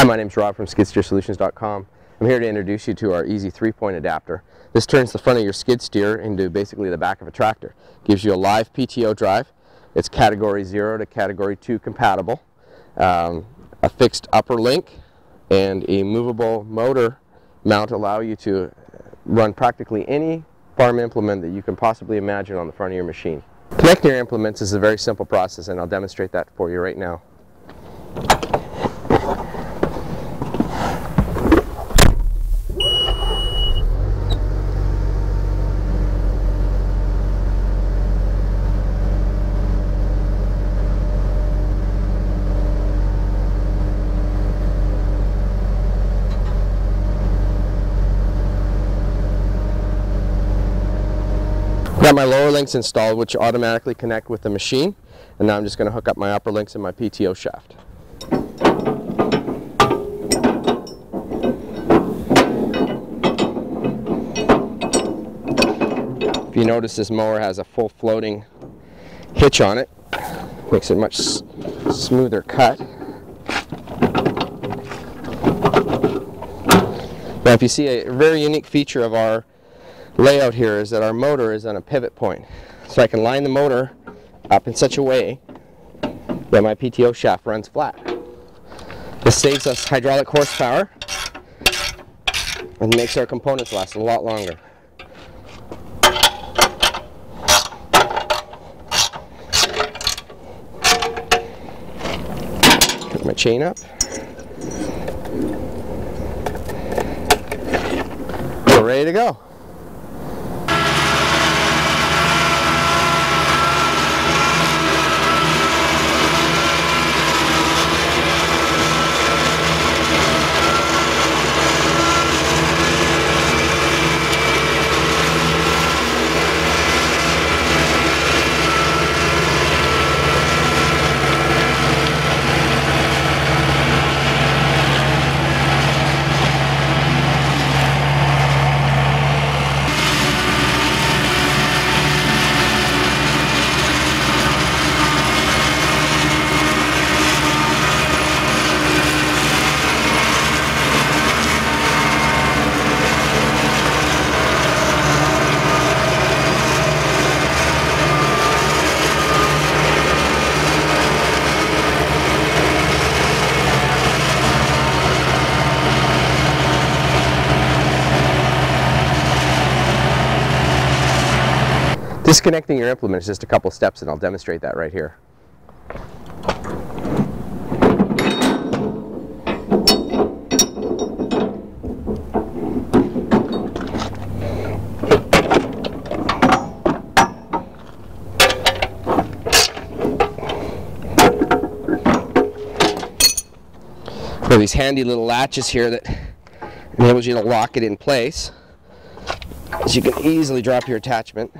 Hi, my name is Rob from SkidSteerSolutions.com. I'm here to introduce you to our easy three-point adapter. This turns the front of your skid steer into basically the back of a tractor. Gives you a live PTO drive. It's category 0 to category 2 compatible. Um, a fixed upper link and a movable motor mount allow you to run practically any farm implement that you can possibly imagine on the front of your machine. Connecting your implements is a very simple process and I'll demonstrate that for you right now. Got my lower links installed which automatically connect with the machine and now I'm just going to hook up my upper links in my PTO shaft. If you notice this mower has a full floating hitch on it, makes it much smoother cut. Now if you see a very unique feature of our layout here is that our motor is on a pivot point. So I can line the motor up in such a way that my PTO shaft runs flat. This saves us hydraulic horsepower and makes our components last a lot longer. Put my chain up. We're ready to go. Disconnecting your implement is just a couple steps and I'll demonstrate that right here. These handy little latches here that enables you to lock it in place. So you can easily drop your attachment.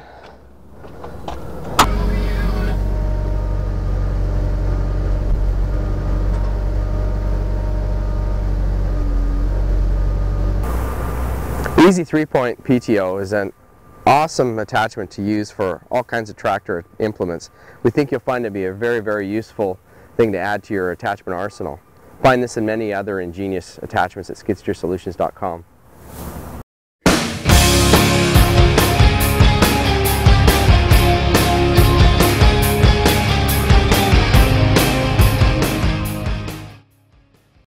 Easy three-point PTO is an awesome attachment to use for all kinds of tractor implements. We think you'll find it to be a very, very useful thing to add to your attachment arsenal. Find this and many other ingenious attachments at skidsteersolutions.com.